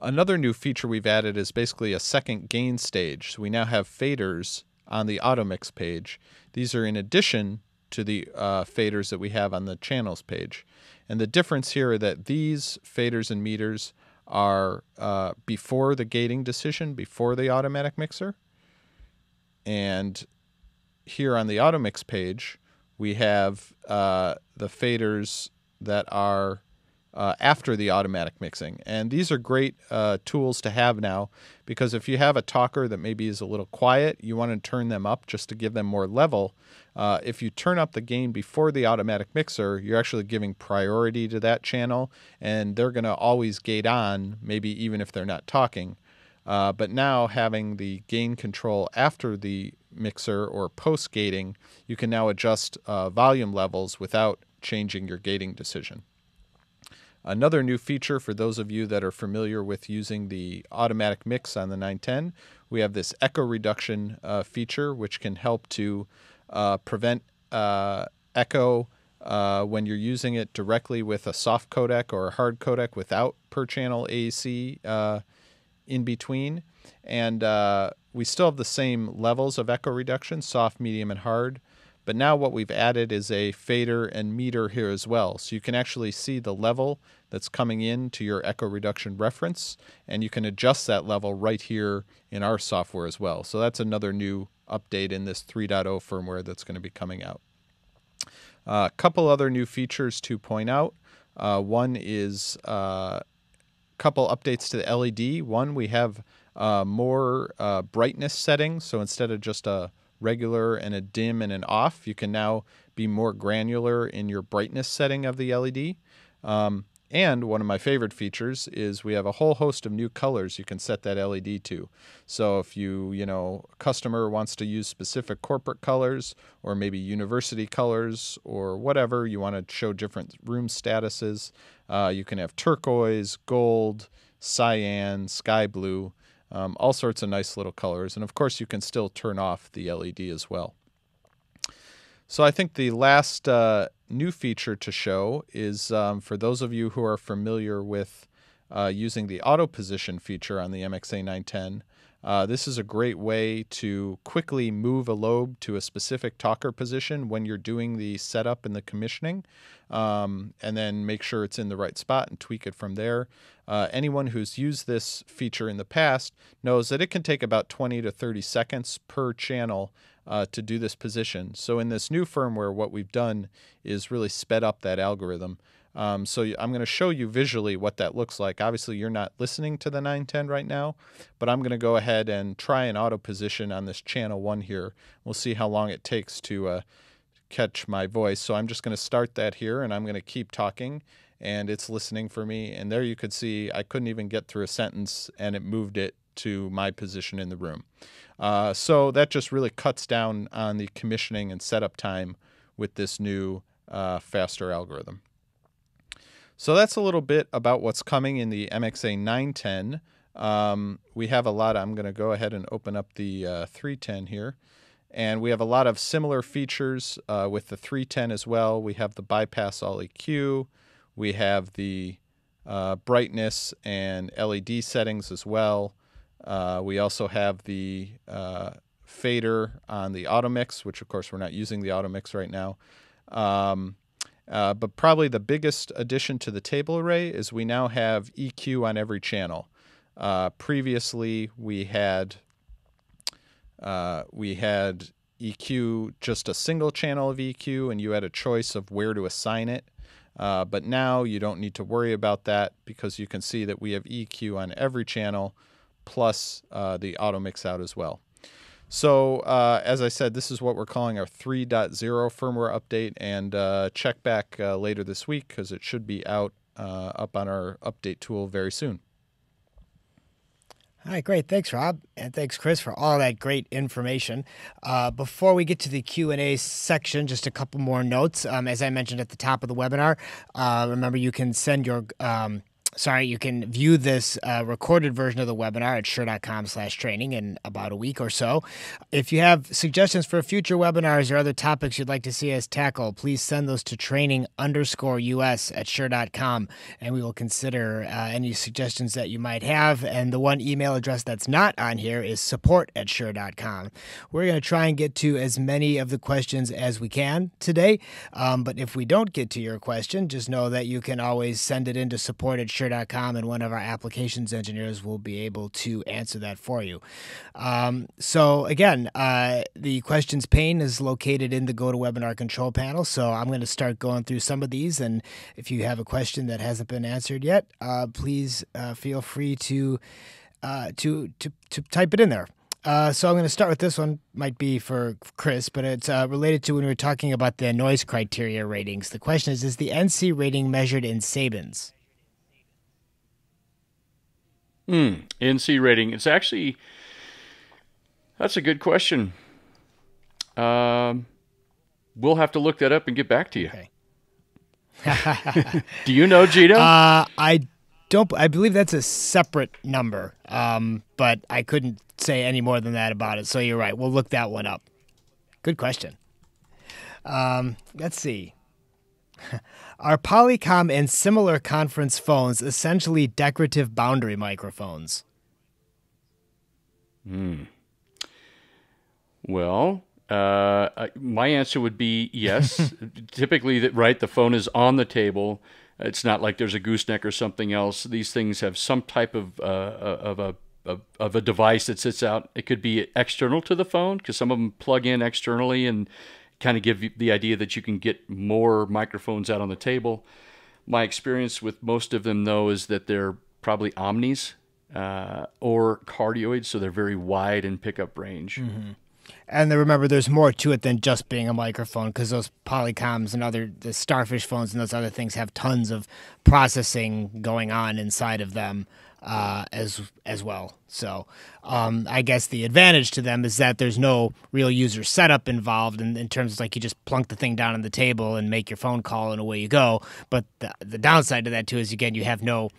Another new feature we've added is basically a second gain stage. So we now have faders on the AutoMix page. These are in addition to the uh, faders that we have on the channels page. And the difference here is that these faders and meters are uh, before the gating decision, before the automatic mixer. And here on the AutoMix page, we have uh, the faders that are uh, after the automatic mixing. And these are great uh, tools to have now because if you have a talker that maybe is a little quiet, you want to turn them up just to give them more level. Uh, if you turn up the gain before the automatic mixer, you're actually giving priority to that channel and they're going to always gate on, maybe even if they're not talking. Uh, but now having the gain control after the mixer or post gating, you can now adjust uh, volume levels without changing your gating decision. Another new feature for those of you that are familiar with using the automatic mix on the 910, we have this echo reduction uh, feature, which can help to uh, prevent uh, echo uh, when you're using it directly with a soft codec or a hard codec without per channel AEC uh, in between. And uh, we still have the same levels of echo reduction soft, medium, and hard. But now what we've added is a fader and meter here as well. So you can actually see the level that's coming in to your echo reduction reference, and you can adjust that level right here in our software as well. So that's another new update in this 3.0 firmware that's going to be coming out. A uh, couple other new features to point out. Uh, one is a uh, couple updates to the LED. One, we have uh, more uh, brightness settings. So instead of just a regular and a dim and an off. You can now be more granular in your brightness setting of the LED. Um, and one of my favorite features is we have a whole host of new colors you can set that LED to. So if you, you know, customer wants to use specific corporate colors or maybe university colors or whatever, you want to show different room statuses, uh, you can have turquoise, gold, cyan, sky blue um, all sorts of nice little colors. And of course, you can still turn off the LED as well. So I think the last uh, new feature to show is um, for those of you who are familiar with uh, using the auto position feature on the MXA 910. Uh, this is a great way to quickly move a lobe to a specific talker position when you're doing the setup and the commissioning, um, and then make sure it's in the right spot and tweak it from there. Uh, anyone who's used this feature in the past knows that it can take about 20 to 30 seconds per channel uh, to do this position. So in this new firmware, what we've done is really sped up that algorithm. Um, so I'm going to show you visually what that looks like. Obviously, you're not listening to the 910 right now, but I'm going to go ahead and try an auto position on this channel one here. We'll see how long it takes to uh, catch my voice. So I'm just going to start that here, and I'm going to keep talking, and it's listening for me. And there you could see I couldn't even get through a sentence, and it moved it to my position in the room. Uh, so that just really cuts down on the commissioning and setup time with this new uh, faster algorithm. So that's a little bit about what's coming in the MXA 910. Um, we have a lot. I'm going to go ahead and open up the uh, 310 here. And we have a lot of similar features uh, with the 310 as well. We have the bypass all EQ. We have the uh, brightness and LED settings as well. Uh, we also have the uh, fader on the AutoMix, which of course we're not using the AutoMix right now. Um, uh, but probably the biggest addition to the table array is we now have EQ on every channel. Uh, previously, we had uh, we had EQ just a single channel of EQ, and you had a choice of where to assign it. Uh, but now you don't need to worry about that because you can see that we have EQ on every channel, plus uh, the auto mix out as well. So, uh, as I said, this is what we're calling our 3.0 firmware update, and uh, check back uh, later this week because it should be out uh, up on our update tool very soon. All right, great. Thanks, Rob, and thanks, Criss, for all that great information. Uh, before we get to the Q and A section, just a couple more notes. Um, as I mentioned at the top of the webinar, uh, remember you can send your um, sorry, you can view this uh, recorded version of the webinar at shure.com slash training in about a week or so. If you have suggestions for future webinars or other topics you'd like to see us tackle, please send those to training underscore us at shure.com and we will consider uh, any suggestions that you might have. And the one email address that's not on here is support at shure.com. We're going to try and get to as many of the questions as we can today. Um, but if we don't get to your question, just know that you can always send it into support at shure and one of our applications engineers will be able to answer that for you. Um, so, again, uh, the questions pane is located in the GoToWebinar control panel. So, I'm going to start going through some of these. And if you have a question that hasn't been answered yet, uh, please uh, feel free to, uh, to, to, to type it in there. Uh, so I'm going to start with this one. Might be for Criss, but it's uh, related to when we were talking about the noise criteria ratings. The question is: Is the NC rating measured in Sabins? Hmm. NC rating. It's actually that's a good question. Um, we'll have to look that up and get back to you. Okay. Do you know, Gino? Uh, I don't. I believe that's a separate number, um, but I couldn't say any more than that about it. So you're right. We'll look that one up. Good question. Um, let's see. Are Polycom and similar conference phones essentially decorative boundary microphones? Hmm. Well, uh, my answer would be yes. Typically, right, the phone is on the table. It's not like there's a gooseneck or something else. These things have some type of uh, of a of, of a device that sits out. It could be external to the phone because some of them plug in externally and kind of give you the idea that you can get more microphones out on the table. My experience with most of them, though, is that they're probably omnis uh, or cardioids, so they're very wide in pickup range. And then remember, there's more to it than just being a microphone because those Polycoms and other the Starfish phones and those other things have tons of processing going on inside of them uh, as as well. So um, I guess the advantage to them is that there's no real user setup involved in, in terms of like you just plunk the thing down on the table and make your phone call and away you go. But the, the downside to that too is again you have no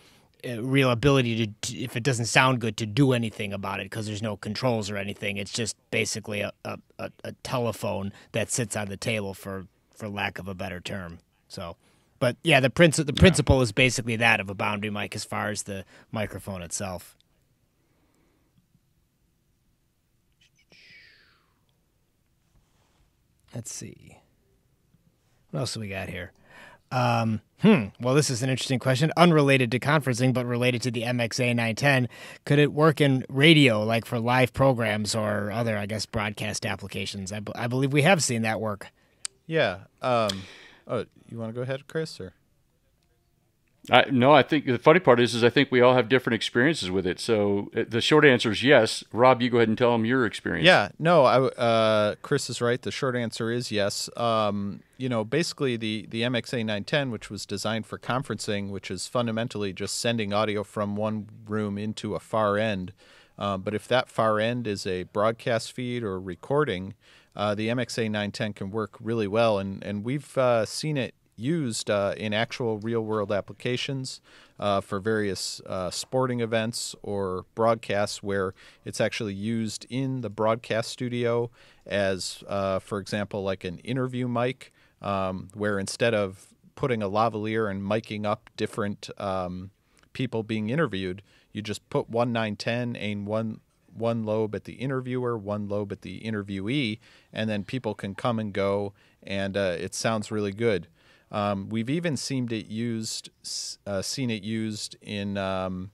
uh, real ability to, if it doesn't sound good, to do anything about it because there's no controls or anything. It's just basically a, a, a, a telephone that sits on the table, for for lack of a better term. So, but yeah, the princi- the principle is basically that of a boundary mic as far as the microphone itself. Let's see. What else do we got here? Um, hmm. Well, this is an interesting question, unrelated to conferencing, but related to the MXA 910. Could it work in radio, like for live programs or other, I guess, broadcast applications? I, b- I believe we have seen that work. Yeah. Um, oh, you want to go ahead, Criss? Or I, no, I think the funny part is, is I think we all have different experiences with it. So uh, the short answer is yes. Rob, you go ahead and tell them your experience. Yeah, no, I, uh, Criss is right. The short answer is yes. Um, you know, basically the, the MXA 910, which was designed for conferencing, which is fundamentally just sending audio from one room into a far end. Um, but if that far end is a broadcast feed or recording, uh, the MXA 910 can work really well. And, and we've uh, seen it used uh, in actual real world applications uh, for various uh, sporting events or broadcasts where it's actually used in the broadcast studio as, for example, like an interview mic, um, where instead of putting a lavalier and miking up different um, people being interviewed, you just put one 910 aim one one lobe at the interviewer, one lobe at the interviewee, and then people can come and go, and uh, it sounds really good. Um, we've even seen it used, uh, seen it used in um,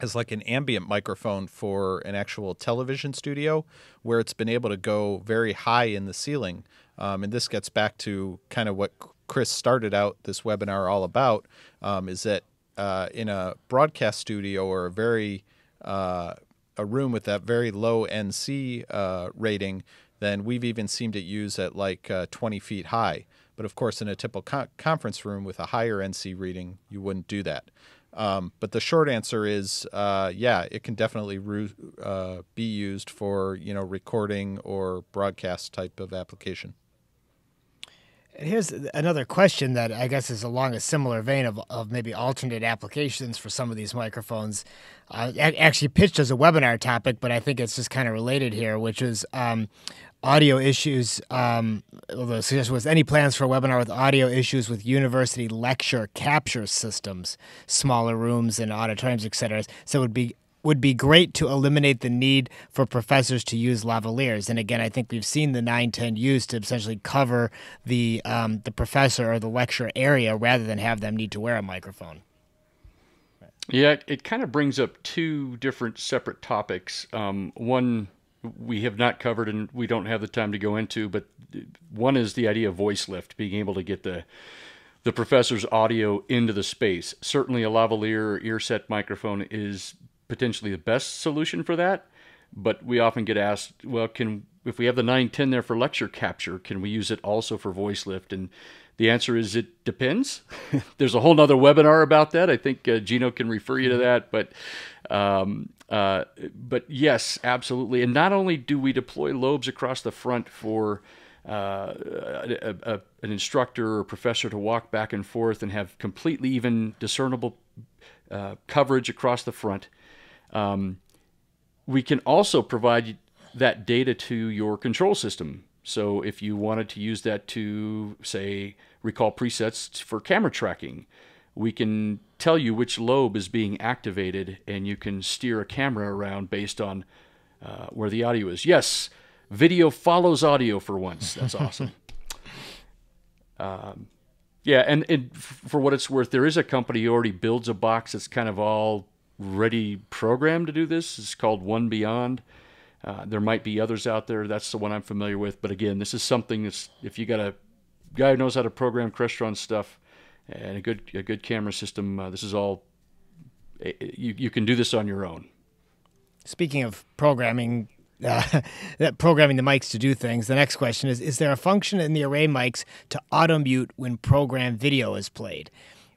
as like an ambient microphone for an actual television studio, where it's been able to go very high in the ceiling. Um, and this gets back to kind of what Criss started out this webinar all about, um, is that uh, in a broadcast studio or a very uh, a room with that very low NC uh, rating, then we've even seen it used at like uh, 20 feet high. But of course, in a typical co- conference room with a higher NC reading, you wouldn't do that. Um, but the short answer is, uh, yeah, it can definitely ru- uh, be used for you know recording or broadcast type of application. And here's another question that I guess is along a similar vein of, of maybe alternate applications for some of these microphones. Uh, actually pitched as a webinar topic, but I think it's just kind of related here, which is um, audio issues. Um, the suggestion was any plans for a webinar with audio issues with university lecture capture systems, smaller rooms and auditoriums, etc. So it would be would be great to eliminate the need for professors to use lavaliers. And again, I think we've seen the 910 used to essentially cover the um, the professor or the lecture area rather than have them need to wear a microphone. Yeah, it, kind of brings up two different separate topics. Um, one we have not covered and we don't have the time to go into, but one is the idea of voice lift, being able to get the the professor's audio into the space. Certainly, a lavalier ear set microphone is potentially the best solution for that. But we often get asked, well, can if we have the 910 there for lecture capture, can we use it also for voice lift? And the answer is it depends. There's a whole nother webinar about that. I think uh, Gino can refer you to that. But um, uh, but yes, absolutely. And not only do we deploy lobes across the front for uh, a, a, an instructor or professor to walk back and forth and have completely even discernible uh, coverage across the front. Um, we can also provide that data to your control system. So if you wanted to use that to, say, recall presets for camera tracking, we can tell you which lobe is being activated and you can steer a camera around based on uh, where the audio is. Yes, video follows audio for once. That's awesome. um, yeah, and it, for what it's worth, there is a company who already builds a box that's kind of all ready program to do this. It's called One Beyond. Uh, there might be others out there. That's the one I'm familiar with. But again, this is something that's if you got a guy who knows how to program Crestron stuff and a good a good camera system, uh, this is all eh, eh, you you can do this on your own. Speaking of programming, uh, that programming the mics to do things. The next question is: Is there a function in the array mics to auto mute when program video is played?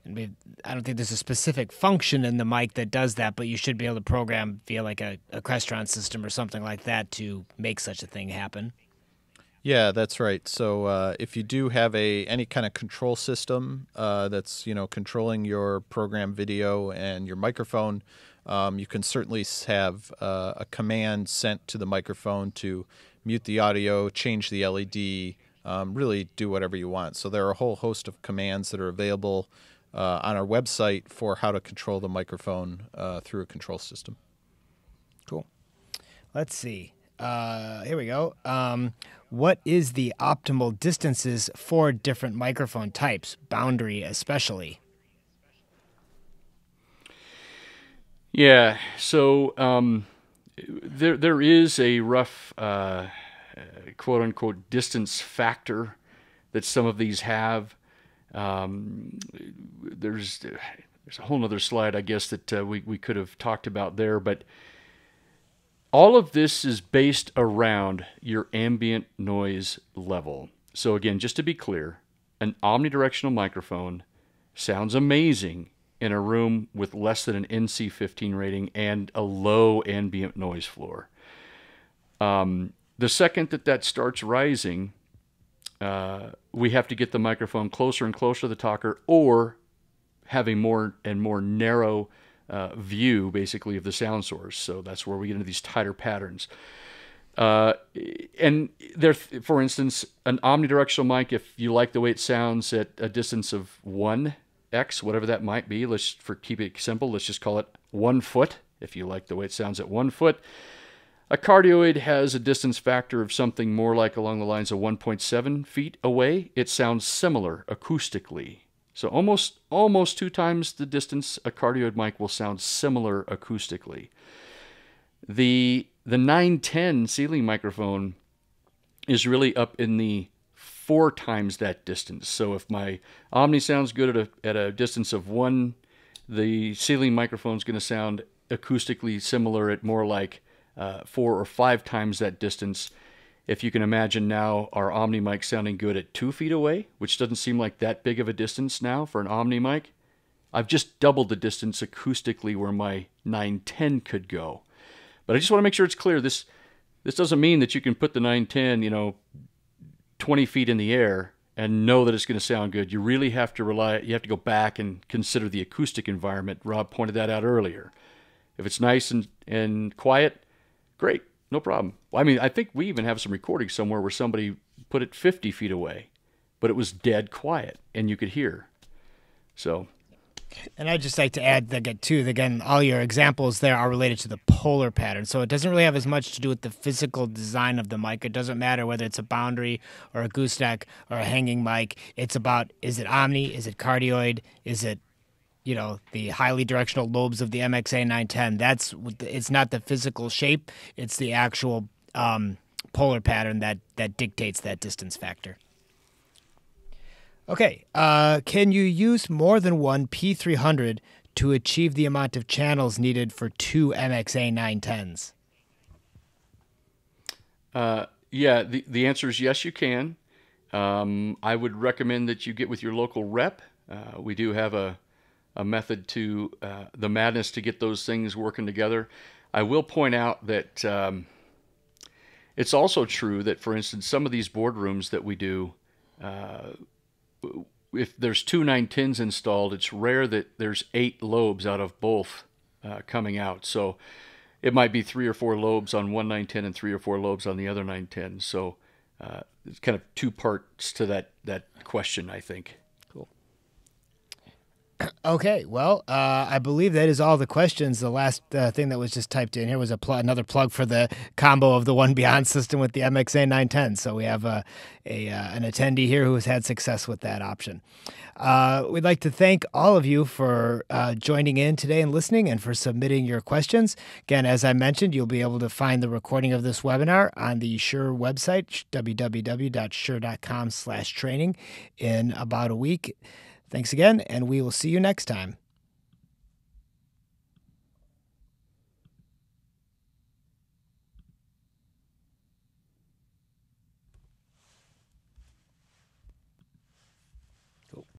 And I don't think there's a specific function in the mic that does that, but you should be able to program via like a, a Crestron system or something like that to make such a thing happen. Yeah, that's right. So uh, if you do have a any kind of control system uh, that's you know controlling your program video and your microphone, um, you can certainly have uh, a command sent to the microphone to mute the audio, change the LED, um, really do whatever you want. So there are a whole host of commands that are available uh, on our website for how to control the microphone uh, through a control system. Cool. Let's see. Uh, here we go. Um, what is the optimal distances for different microphone types, boundary especially? Yeah, so um, there there is a rough uh, quote unquote distance factor that some of these have. Um, there's there's a whole other slide, I guess, that uh, we we could have talked about there, but all of this is based around your ambient noise level. So again, just to be clear, an omnidirectional microphone sounds amazing in a room with less than an NC15 rating and a low ambient noise floor. Um, the second that that starts rising, uh, we have to get the microphone closer and closer to the talker or have a more and more narrow uh, view, basically, of the sound source. So that's where we get into these tighter patterns. Uh, and there, for instance, an omnidirectional mic, if you like the way it sounds at a distance of one X, whatever that might be. Let's for keep it simple, let's just call it one foot, if you like the way it sounds at one foot. A cardioid has a distance factor of something more like along the lines of 1.7 feet away. It sounds similar acoustically. So almost almost two times the distance a cardioid mic will sound similar acoustically. The the 910 ceiling microphone is really up in the four times that distance. So if my Omni sounds good at a, at a distance of one, the ceiling microphone is going to sound acoustically similar at more like uh, four or five times that distance. If you can imagine now our Omni mic sounding good at two feet away, which doesn't seem like that big of a distance now for an Omni mic, I've just doubled the distance acoustically where my 910 could go. But I just want to make sure it's clear this this doesn't mean that you can put the 910, you know, 20 feet in the air and know that it's going to sound good. You really have to rely, you have to go back and consider the acoustic environment. Rob pointed that out earlier. If it's nice and, and quiet, great, no problem. I mean, I think we even have some recordings somewhere where somebody put it 50 feet away, but it was dead quiet and you could hear. So and I'd just like to add that too, again, all your examples there are related to the polar pattern. So it doesn't really have as much to do with the physical design of the mic. It doesn't matter whether it's a boundary or a gooseneck or a hanging mic. It's about is it omni, is it cardioid, is it you know the highly directional lobes of the MXA 910. That's it's not the physical shape; it's the actual um, polar pattern that that dictates that distance factor. Okay, uh, can you use more than one P300 to achieve the amount of channels needed for two MXA 910s? Uh, yeah, the, the answer is yes, you can. Um, I would recommend that you get with your local rep. Uh, we do have a, a method to uh, the madness to get those things working together. I will point out that um, it's also true that, for instance, some of these boardrooms that we do, uh, if there's two 910s installed, it's rare that there's eight lobes out of both uh, coming out. So it might be three or four lobes on one 910 and three or four lobes on the other 910. So uh, it's kind of two parts to that that question, I think. Okay, well, uh, I believe that is all the questions. The last uh, thing that was just typed in here was a pl- another plug for the combo of the One Beyond system with the MXA 910. So we have a, a uh, an attendee here who has had success with that option. Uh, we'd like to thank all of you for uh, joining in today and listening, and for submitting your questions. Again, as I mentioned, you'll be able to find the recording of this webinar on the Shure website, www.shure.com/training, in about a week. Thanks again, and we will see you next time.